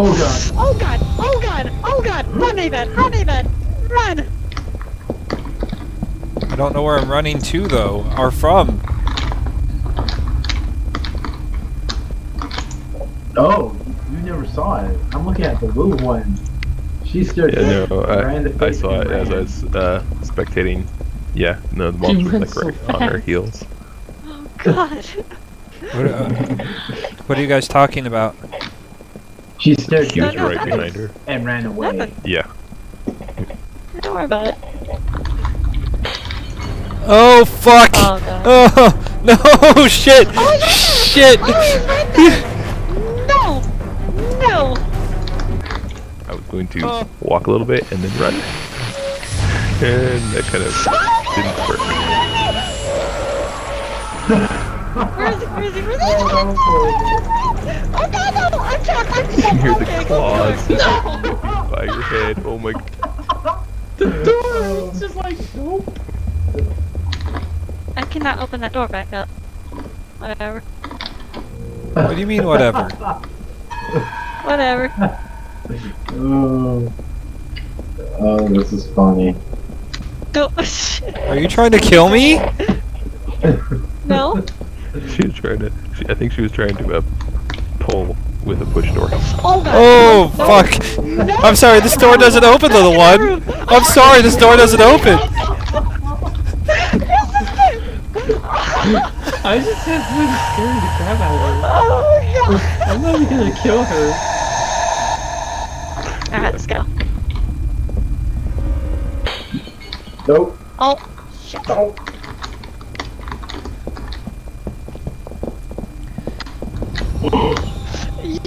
Oh god. Oh god! Oh god! Oh god! Run, Avon! Run, Avon! Run! I don't know where I'm running to though, or from. Oh, you never saw it. I'm looking at the little one. She stared Yeah, at no, ran the I, I saw and it as I was uh, spectating. Yeah, no, the She monster was ran like so right on her heels. Oh god! What, uh, what are you guys talking about? She stared He was no, right nothing. behind her. and ran away. Nothing. Yeah. Don't worry about it. Oh fuck! Oh god. Oh no! Shit! Oh, yeah. Shit! Oh, he's right! No! No! I was going to Oh. walk a little bit and then run. And that kind of didn't work. Where is he? Where is he? Where is he? Oh god, no! I'm trapped! I'm You trapped! hear the Okay, claws No! by your head. Oh my The door is just like, nope. I cannot open that door back up. Whatever. What do you mean, whatever? Whatever. Oh. oh, this is funny. Go. Are you trying to kill me? no? She was trying to. She, I think she was trying to uh, pull with a push door. Oh god. Oh No. fuck! No. I'm sorry, this door doesn't open, little one. I'm sorry, this door doesn't open. I just have been scaring the crap out of her. Oh my god. I'm not even gonna kill her. Alright, let's go. Nope. Oh, shit. Oh.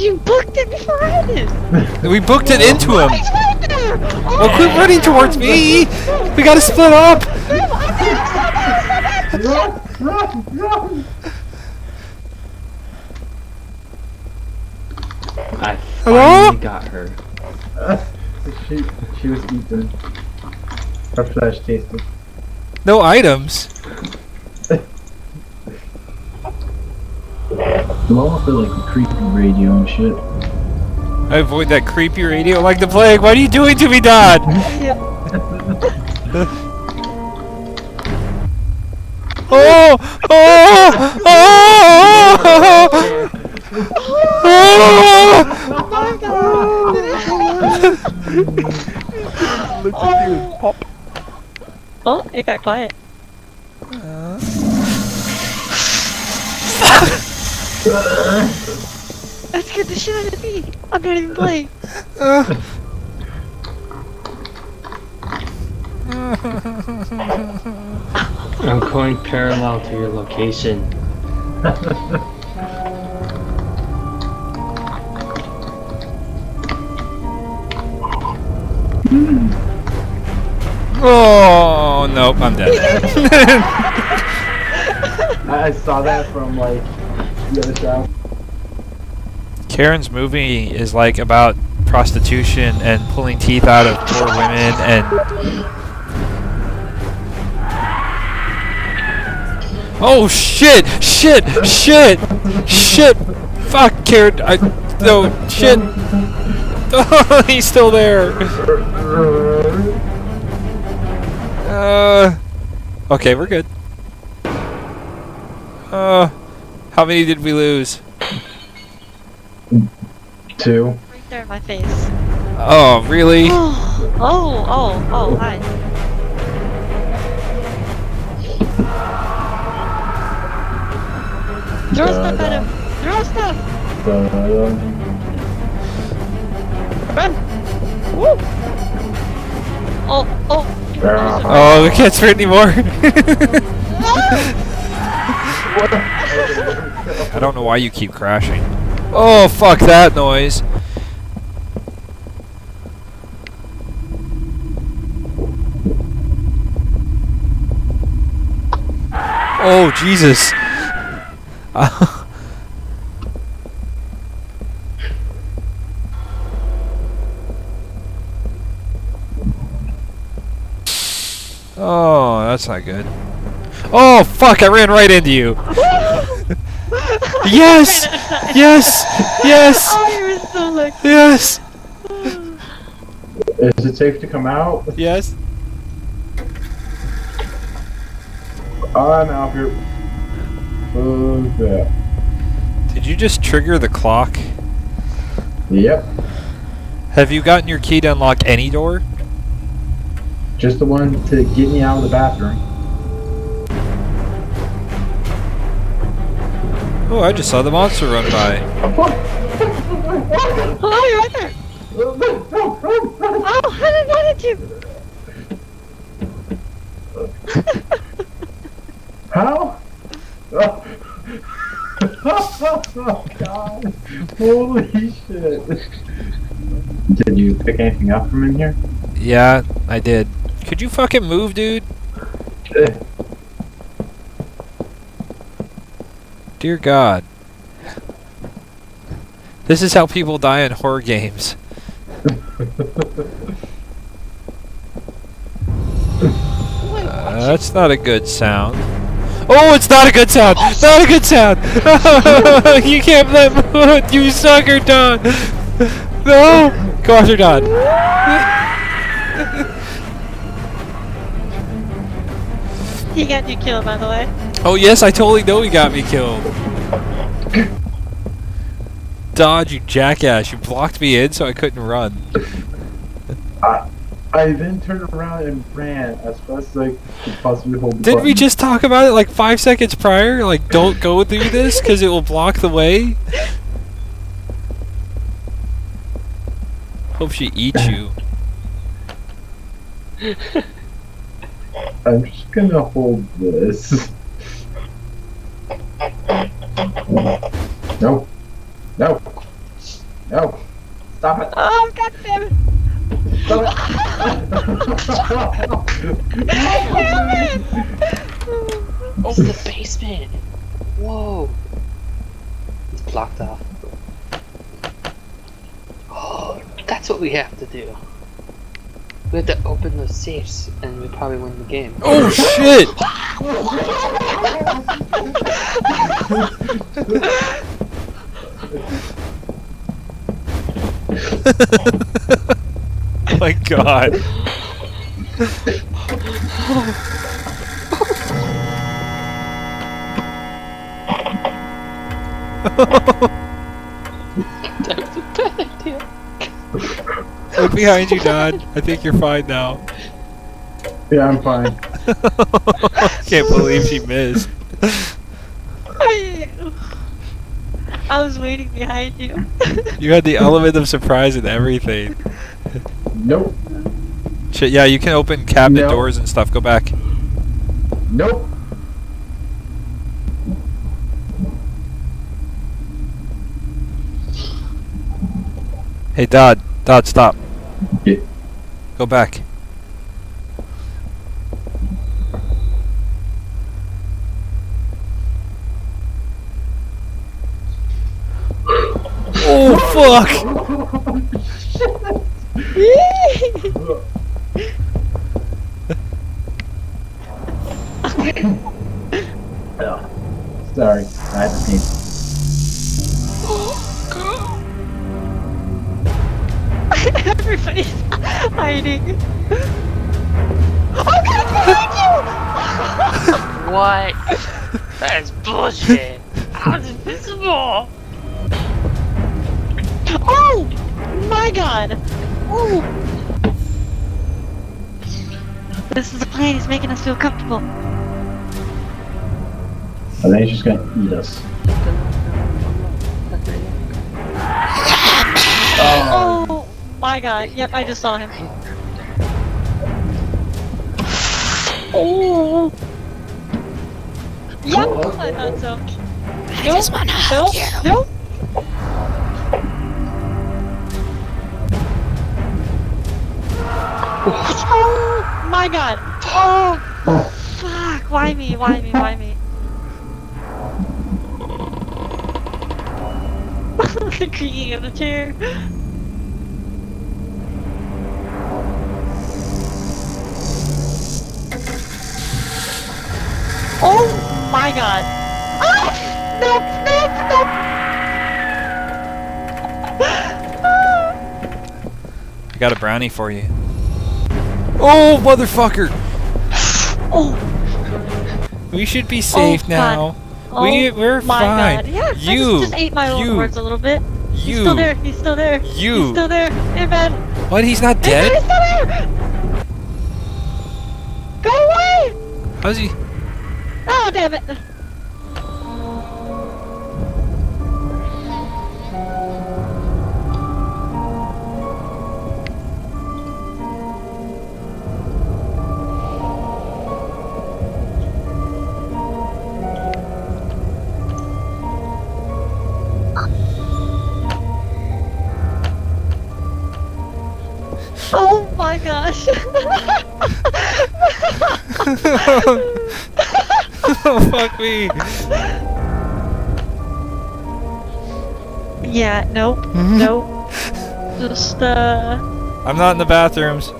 You booked it before I did. We booked it into him. Right there. Oh, Well, quit running towards me. We gotta split up. Run! Run! Run! I Hello? finally got her. Uh, she, she was eaten. Her flesh tasted. No items. I'm almost feel like a creepy radio and shit. I avoid that creepy radio like the plague. What are you doing to me, Dad? Oh! Oh! Oh! Oh! Oh my god. Look at you, pop. Oh, it got quiet. Uh. That scared the shit out of me. I'm not even playing. I'm going parallel to your location. Oh, nope, I'm dead. I, I saw that from like Karen's movie is like about prostitution and pulling teeth out of poor women and Oh shit! Shit! Shit! Shit! Fuck Karen! I no shit! Oh, he's still there. Uh, okay, we're good. Uh, how many did we lose? Two. Right there in my face. Oh, really? Oh, oh, oh, oh, hi. Throw stuff at him. Throw stuff. Run. Woo. Oh, oh. Oh, we can't sprint anymore. Ah. I don't know why you keep crashing. Oh, fuck that noise. Oh, Jesus. oh, that's not good. Oh, fuck, I ran right into you. Yes! Yes! Yes! Oh, you were so like, Yes! Is it safe to come out? Yes? Ah, I'm out here. Okay. Oh, Did you just trigger the clock? Yep. Have you gotten your key to unlock any door? Just the one to get me out of the bathroom. Oh, I just saw the monster run by. oh, you're right there. Oh, how did I get you? How? Oh. oh god. Holy shit. Did you pick anything up from in here? Yeah, I did. Could you fucking move, dude? Dear God. This is how people die in horror games. Uh, that's not a good sound. Oh, it's not a good sound! Not a good sound! you can't let me You sucker, Don! No! Go after Don. He got you killed, by the way. Oh yes, I totally know he got me killed. Dodge, you jackass! You blocked me in so I couldn't run. I, I then turned around and ran as fast as I could possibly hold the Didn't we just talk about it like five seconds prior? Like, don't go through this because it will block the way? Hope she eats you. I'm just gonna hold this. No. No. No. Stop it. Oh, god damn it. Stop Damn it. Oh, the basement! Whoa! It's blocked off. Oh, that's what we have to do. We have to open those safes, and we probably win the game. Oh shit! oh my god. That was a bad idea. Look behind you, Don. I think you're fine now. Yeah, I'm fine. Can't believe she missed. I, I was waiting behind you. You had the element of surprise and everything. Nope. Shit, yeah, you can open cabinet No. doors and stuff. Go back. Nope. Hey, Dodd. Dodd, stop. Yeah. Go back. Fuck! Oh, sorry. I have to pee. Everybody's hiding. Oh god, behind you! What? that is bullshit. I was invisible. Oh my god! Ooh. This is the plan. He's making us feel comfortable. I think he's just gonna eat us. Oh, Oh my god. Yep, I just saw him. Oh. Yep, I thought so. I just wanna hug you. Nope. My god. Oh, oh. fuck. Why me? Why me? Why me? the creaking of the chair. Oh my god. Ah! Nope, nope, nope. got a brownie for you. Oh, motherfucker! Oh, We should be safe oh, God. now. oh we we're fine. God. Yeah, I you, just, just ate my you, words a little bit. He's you. still there. He's still there. You. He's still there. Hey, man. What? He's not dead? he's still there. Go away. How's he? Oh, damn it. Oh my gosh. oh, fuck me. yeah, nope. Mm-hmm. Nope. Just, uh. I'm not in the bathrooms.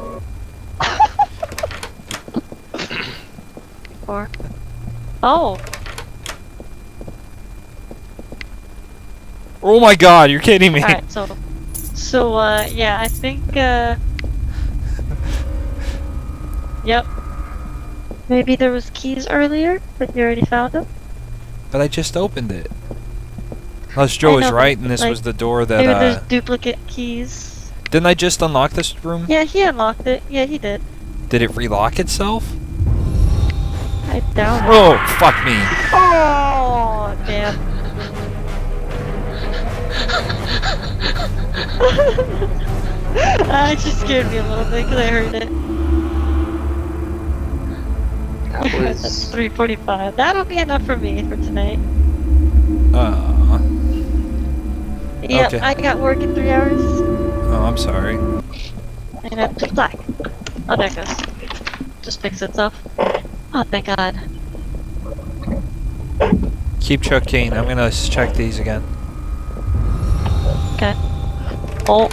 Or. Oh. Oh my god, you're kidding me. Alright, so. So, uh, yeah, I think, uh. Yep. Maybe there was keys earlier, but you already found them? But I just opened it. Unless Joe is right and this like, was the door that, Maybe uh... there's duplicate keys. Didn't I just unlock this room? Yeah, he unlocked it. Yeah, he did. Did it relock itself? I doubt it. Oh, fuck me. Oh, damn. that just scared me a little bit because I heard it. That That's 345. That'll be enough for me for tonight. Uh, Yep, Okay. I got work in three hours. oh, I'm sorry. And I'm just black. Oh, there it goes. Just fix itself. Oh, thank God. Keep checking. I'm gonna check these again. Okay. Oh.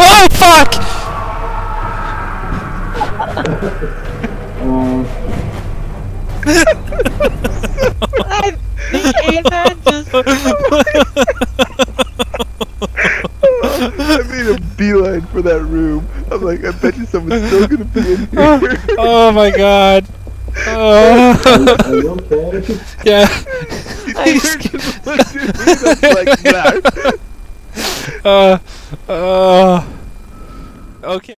Oh, fuck! I think Amen just. I made a beeline for that room. I'm like, I bet you someone's still gonna be in here. oh my god. Oh. are you okay? yeah. He just looked at me and I was like, that. Uh. Uh. Okay.